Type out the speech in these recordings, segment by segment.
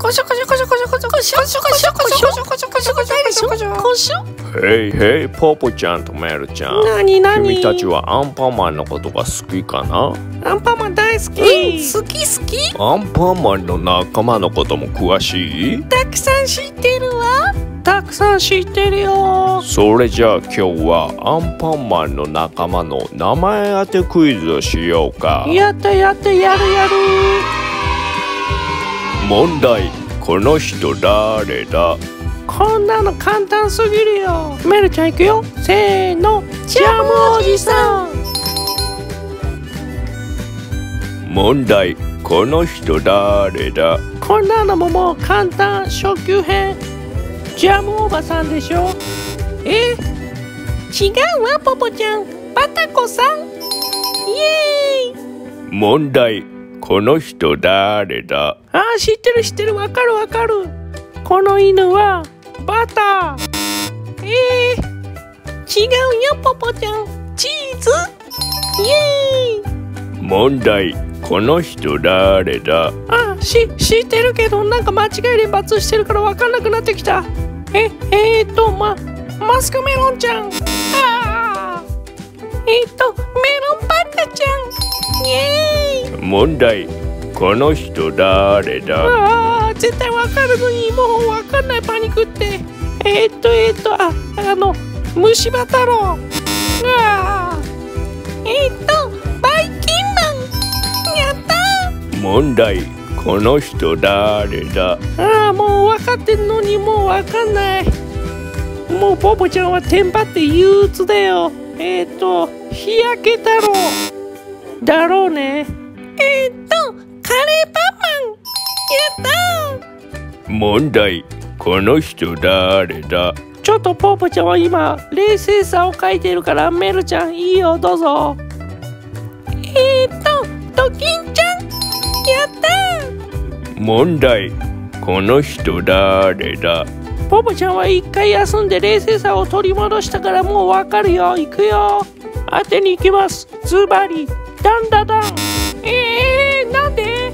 こしょこしょこしょこしょこしょこしょこしょこしょこしょこしょこしょこしょこしょこしょへいへいポポちゃんとメルちゃんなになに君たちはアンパンマンのことが好きかなアンパンマン大好き、好き好きアンパンマンの仲間のことも詳しいたくさん知ってるわたくさん知ってるよそれじゃあ今日はアンパンマンの仲間の名前当てクイズをしようかやったやったやるやる問題。この人誰だ？こんなの簡単すぎるよ。メルちゃん行くよ。せーの。ジャムおじさん。問題。この人誰だ？こんなのももう簡単初級編。ジャムおばさんでしょ。え？違うわポポちゃん。バタコさん。イエーイ。問題この人誰だ？あー知ってる知ってる。わかるわかる。この犬はバター。えー、違うよポポちゃん。チーズ。イエーイ。問題。この人誰だ？あし知ってるけどなんか間違い連発してるから分かんなくなってきた。ええー、っとまマスクメロンちゃん。あー。えー、っとメロンパンダちゃん。イエーイ。問題。この人誰だ？あー絶対分かるのにもう分かんないパニックって。えー、っとえー、っとああの虫歯太郎。あー。えー、っとバイキンマンやったー。問題。この人誰だ？ああもう分かってんのにもう分かんない。もうポポちゃんはテンパって憂鬱だよ。えっ、ー、と日焼け太郎だろうね。えっ、ー、とカレーパンマン。やった問題この人誰だ？ちょっとポポちゃんは今冷静さを書いてるからメルちゃんいいよどうぞ。えっ、ー、とドキンちゃん。やった問題この人誰だ？ポポちゃんは一回休んで冷静さを取り戻したからもうわかるよ。行くよ当てに行きます。ズバリダンダダン。えー、なんで？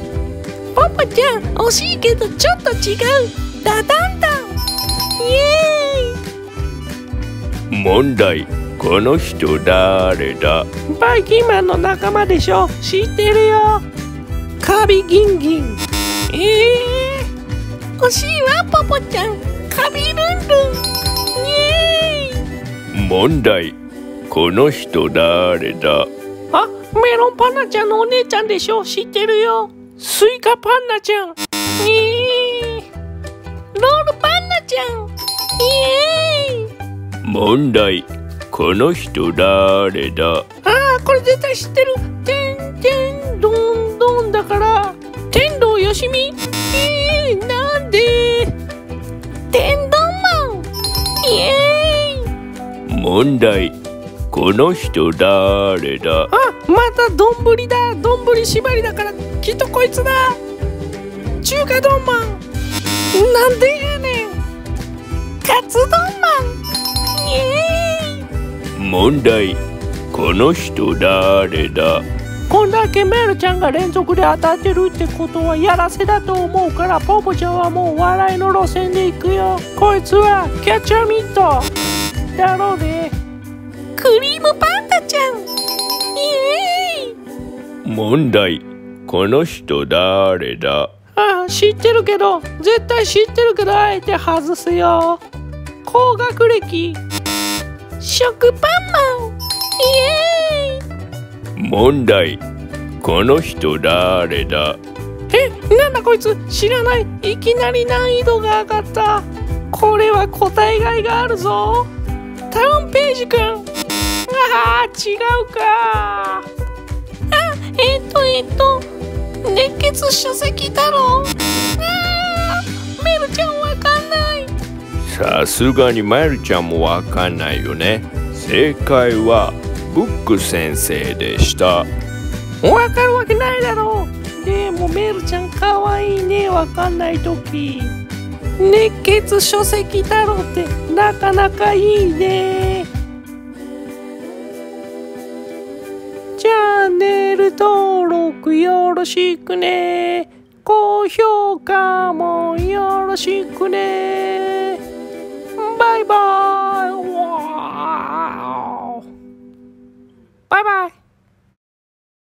ポポちゃん惜しいけどちょっと違う。ダダンダン。イエーイ。問題。この人誰だ？バイキンマンの仲間でしょ。知ってるよ。カビギンギン。えー、惜しいわポポちゃん。カビルンルン。イエーイ。問題この人誰だ？あメロンパンナちゃんのお姉ちゃんでしょ？知ってるよ。スイカパンナちゃん。えー、ロールパンナちゃん。イエーイ。問題。この人誰だ？ああこれ絶対知ってる。てんてんどんどんだから。天童よしみ。えー、なんで？天丼マン。イエーイ。問題この人誰だ？あまた丼だ。丼縛りだからきっとこいつだ。中華丼マン。なんでやねん。カツ丼マン。イエーイ。問題。この人誰だ？こんだけメルちゃんが連続で当たってるってことはやらせだと思うからポポちゃんはもう笑いの路線で行くよ。こいつはキャッチャーミット。だろうねクリームパンダちゃん。イエーイ。問題。この人誰だ？ああ知ってるけど。絶対知ってるけどあえて外すよ。高学歴。食パンマン。イエーイ。問題。この人誰だ？えなんだこいつ。知らない。いきなり難易度が上がった。これは答えがいがあるぞ。タウンページくん違うか。あえっ、とえっ、と熱血書籍太郎あーメルちゃんわかんない。さすがにマルちゃんもわかんないよね。正解はブック先生でした。わかるわけないだろ。うでもメルちゃんかわいいね。わかんない時。熱血書籍太郎ってなかなかいいねよろしくね。高評価もよろしくね。バイバイ。バイバイ。